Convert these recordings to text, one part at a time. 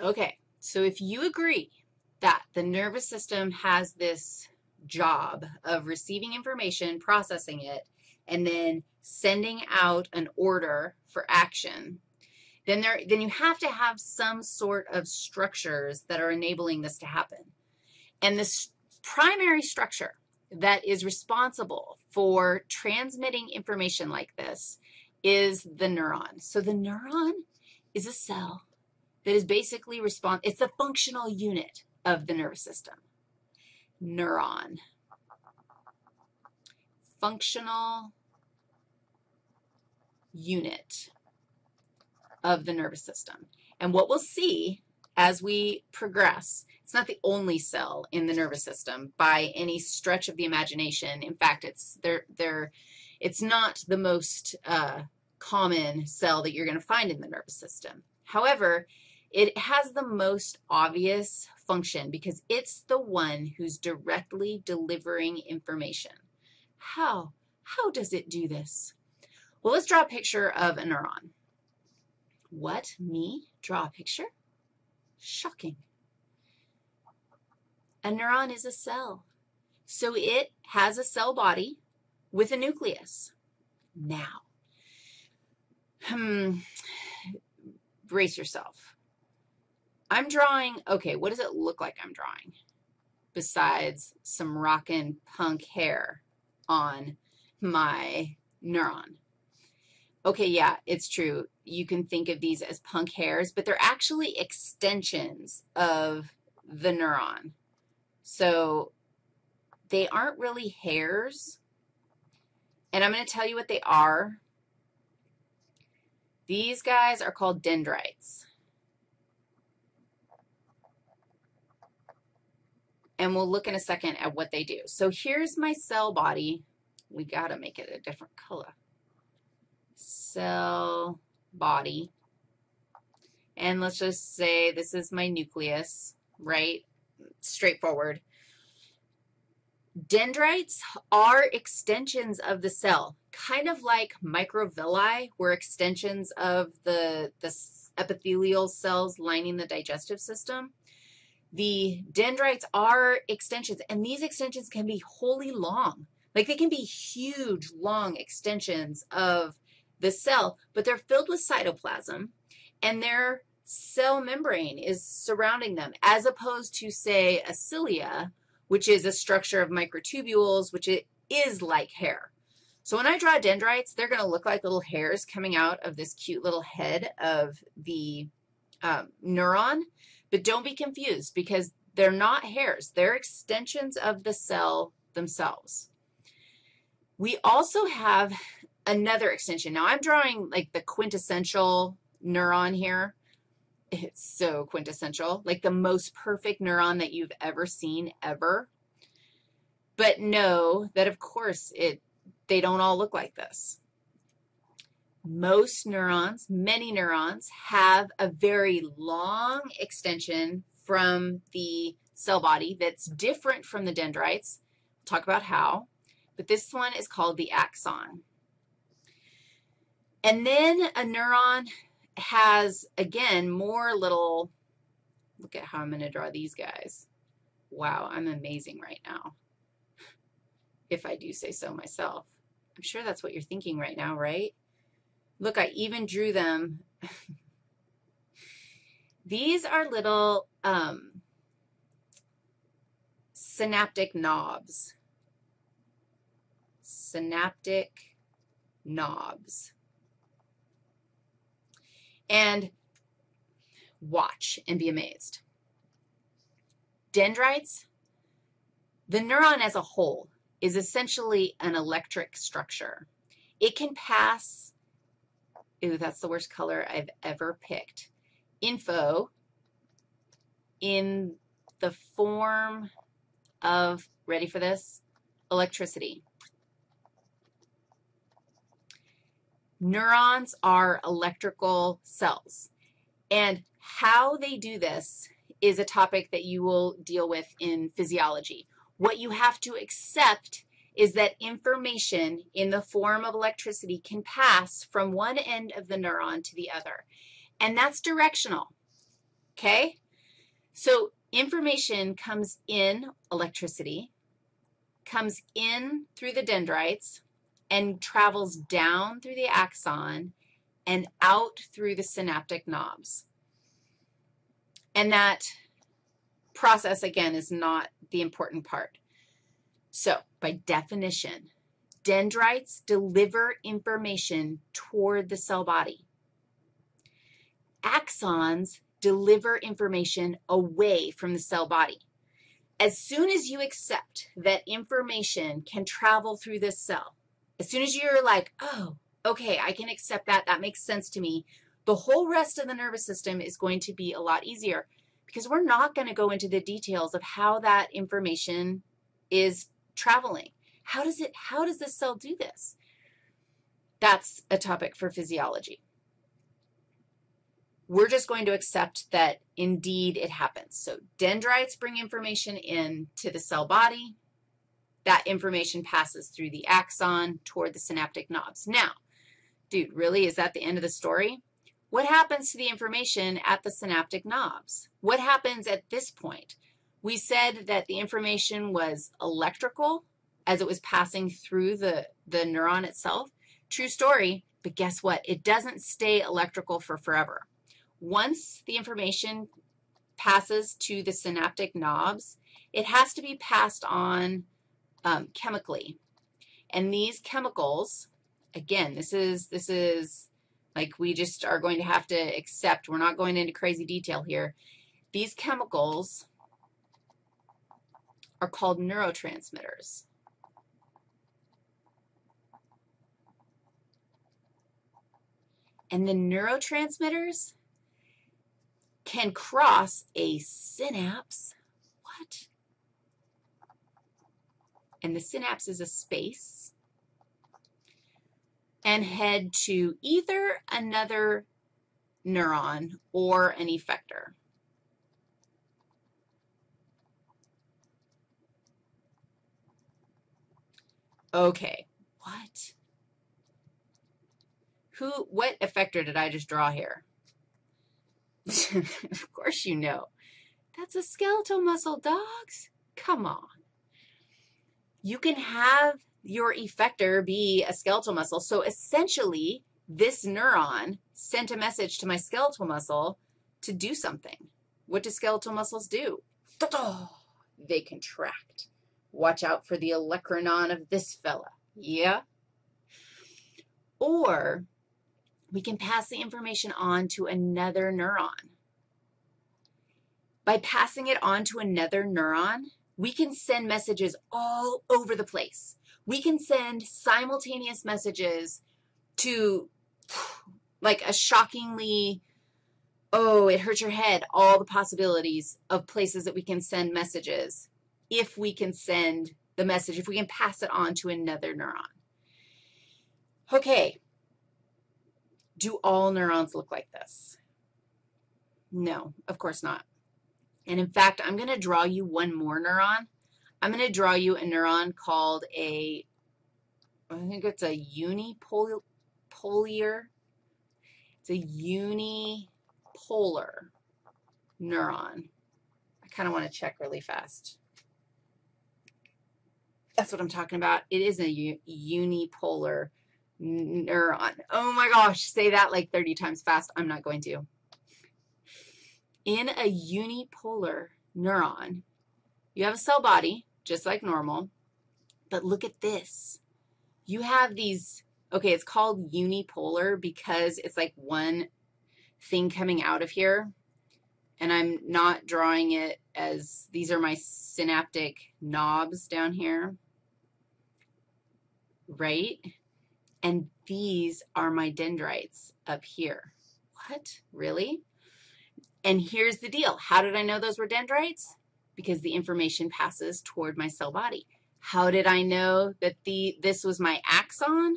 Okay, so if you agree that the nervous system has this job of receiving information, processing it, and then sending out an order for action, then, there, then you have to have some sort of structures that are enabling this to happen. And this primary structure that is responsible for transmitting information like this is the neuron. So the neuron is a cell that is basically respond, it's the functional unit of the nervous system. Neuron. Functional unit of the nervous system. And what we'll see as we progress, it's not the only cell in the nervous system by any stretch of the imagination. In fact, it's, they're, it's not the most uh, common cell that you're going to find in the nervous system. However, it has the most obvious function because it's the one who's directly delivering information. How? How does it do this? Well, let's draw a picture of a neuron. What? Me? Draw a picture? Shocking. A neuron is a cell. So it has a cell body with a nucleus. Now, hmm, brace yourself. I'm drawing, okay, what does it look like I'm drawing besides some rockin' punk hair on my neuron? Okay, yeah, it's true. You can think of these as punk hairs, but they're actually extensions of the neuron. So they aren't really hairs, and I'm going to tell you what they are. These guys are called dendrites. And we'll look in a second at what they do. So here's my cell body. We got to make it a different color. Cell body. And let's just say this is my nucleus, right? Straightforward. Dendrites are extensions of the cell, kind of like microvilli were extensions of the, the epithelial cells lining the digestive system. The dendrites are extensions, and these extensions can be wholly long. Like they can be huge, long extensions of the cell, but they're filled with cytoplasm, and their cell membrane is surrounding them, as opposed to, say, a cilia, which is a structure of microtubules, which it is like hair. So when I draw dendrites, they're going to look like little hairs coming out of this cute little head of the um, neuron, but don't be confused because they're not hairs. They're extensions of the cell themselves. We also have another extension. Now, I'm drawing like the quintessential neuron here. It's so quintessential, like the most perfect neuron that you've ever seen ever. But know that, of course, it they don't all look like this. Most neurons, many neurons, have a very long extension from the cell body that's different from the dendrites. We'll talk about how. But this one is called the axon. And then a neuron has, again, more little, look at how I'm going to draw these guys. Wow, I'm amazing right now, if I do say so myself. I'm sure that's what you're thinking right now, right? Look, I even drew them. These are little um, synaptic knobs. Synaptic knobs. And watch and be amazed. Dendrites, the neuron as a whole is essentially an electric structure. It can pass Ooh, that's the worst color I've ever picked. Info in the form of, ready for this, electricity. Neurons are electrical cells, and how they do this is a topic that you will deal with in physiology. What you have to accept is that information in the form of electricity can pass from one end of the neuron to the other. And that's directional. okay? So information comes in electricity, comes in through the dendrites, and travels down through the axon and out through the synaptic knobs. And that process, again, is not the important part. So by definition, dendrites deliver information toward the cell body. Axons deliver information away from the cell body. As soon as you accept that information can travel through this cell, as soon as you're like, oh, okay, I can accept that, that makes sense to me, the whole rest of the nervous system is going to be a lot easier because we're not going to go into the details of how that information is traveling. How does it, how does this cell do this? That's a topic for physiology. We're just going to accept that indeed it happens. So dendrites bring information in to the cell body. That information passes through the axon toward the synaptic knobs. Now, dude, really, is that the end of the story? What happens to the information at the synaptic knobs? What happens at this point? We said that the information was electrical as it was passing through the, the neuron itself. True story, but guess what? It doesn't stay electrical for forever. Once the information passes to the synaptic knobs, it has to be passed on um, chemically. And these chemicals, again, this is, this is like we just are going to have to accept. We're not going into crazy detail here. These chemicals are called neurotransmitters. And the neurotransmitters can cross a synapse. What? And the synapse is a space and head to either another neuron or an effector. Okay, what? Who, what effector did I just draw here? of course you know. That's a skeletal muscle, dogs. Come on. You can have your effector be a skeletal muscle. So essentially, this neuron sent a message to my skeletal muscle to do something. What do skeletal muscles do? They contract. Watch out for the olecranon of this fella. Yeah? Or we can pass the information on to another neuron. By passing it on to another neuron, we can send messages all over the place we can send simultaneous messages to like a shockingly, oh, it hurts your head, all the possibilities of places that we can send messages if we can send the message, if we can pass it on to another neuron. Okay, do all neurons look like this? No, of course not. And in fact, I'm going to draw you one more neuron I'm going to draw you a neuron called a, I think it's a unipolar. It's a unipolar neuron. I kind of want to check really fast. That's what I'm talking about. It is a unipolar neuron. Oh my gosh, say that like 30 times fast. I'm not going to. In a unipolar neuron, you have a cell body just like normal. But look at this. You have these, okay, it's called unipolar because it's like one thing coming out of here. And I'm not drawing it as, these are my synaptic knobs down here, right? And these are my dendrites up here. What? Really? And here's the deal. How did I know those were dendrites? because the information passes toward my cell body. How did I know that the this was my axon?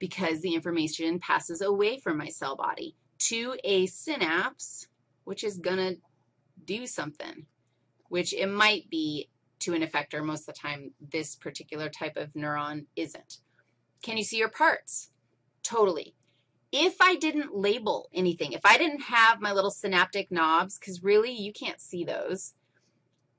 Because the information passes away from my cell body to a synapse, which is going to do something, which it might be to an effector. Most of the time, this particular type of neuron isn't. Can you see your parts? Totally. if I didn't label anything, if I didn't have my little synaptic knobs, because really you can't see those,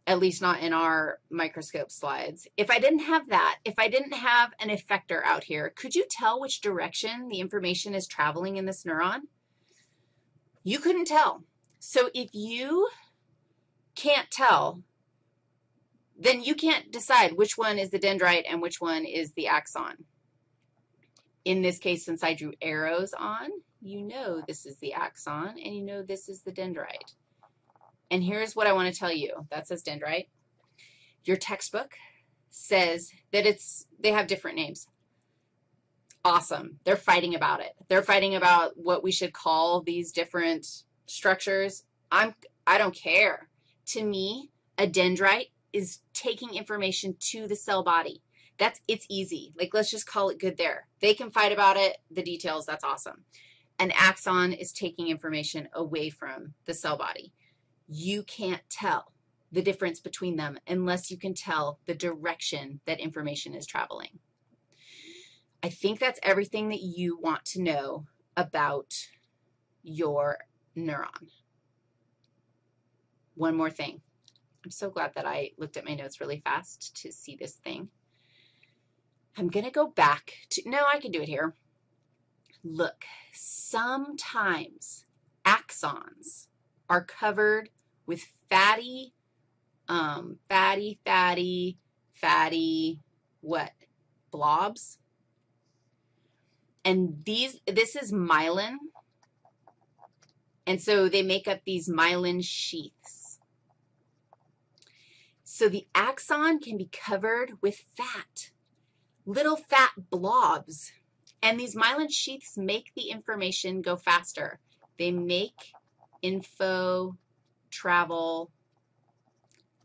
at least not in our microscope slides. If I didn't have that, if I didn't have an effector out here, could you tell which direction the information is traveling in this neuron? You couldn't tell. So if you can't tell, then you can't decide which one is the dendrite and which one is the axon. In this case, since I drew arrows on, you know this is the axon, and you know this is the dendrite. And here's what I want to tell you. That says dendrite. Your textbook says that it's, they have different names. Awesome. They're fighting about it. They're fighting about what we should call these different structures. I'm, I don't care. To me, a dendrite is taking information to the cell body. That's, it's easy. Like, let's just call it good there. They can fight about it, the details, that's awesome. An axon is taking information away from the cell body. You can't tell the difference between them unless you can tell the direction that information is traveling. I think that's everything that you want to know about your neuron. One more thing. I'm so glad that I looked at my notes really fast to see this thing. I'm going to go back to, no, I can do it here. Look, sometimes axons are covered with fatty, um, fatty, fatty, fatty, what, blobs? And these, this is myelin, and so they make up these myelin sheaths. So the axon can be covered with fat little fat blobs. And these myelin sheaths make the information go faster. They make info travel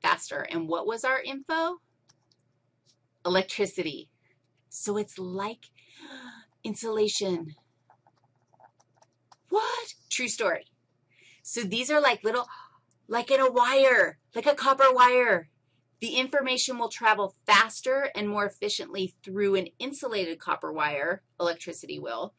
faster. And what was our info? Electricity. So it's like insulation. What? True story. So these are like little, like in a wire, like a copper wire the information will travel faster and more efficiently through an insulated copper wire, electricity will,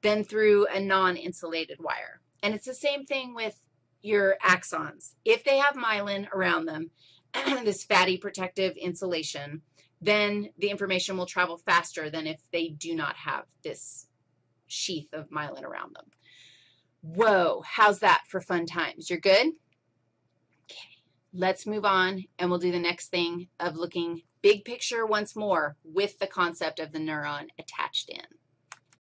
than through a non-insulated wire. And it's the same thing with your axons. If they have myelin around them, this fatty protective insulation, then the information will travel faster than if they do not have this sheath of myelin around them. Whoa, how's that for fun times? You're good? Let's move on, and we'll do the next thing of looking big picture once more with the concept of the neuron attached in.